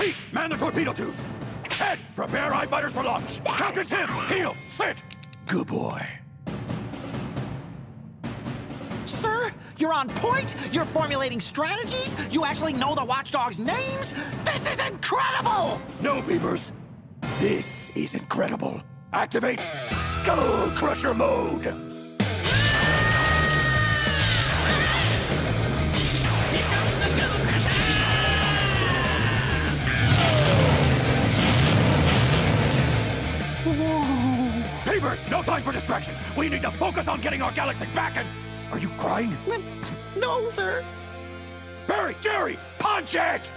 Pete, man the torpedo tubes. Ted, prepare eye fighters for launch. Captain Tim, heel, sit. Good boy. Sir, you're on point. You're formulating strategies. You actually know the watchdogs' names. This is incredible. No, Peepers. This is incredible. Activate Skullcrusher mode. Peepers, no time for distractions. We need to focus on getting our galaxy back and... Are you crying? No, sir. Barry, Jerry, punch it!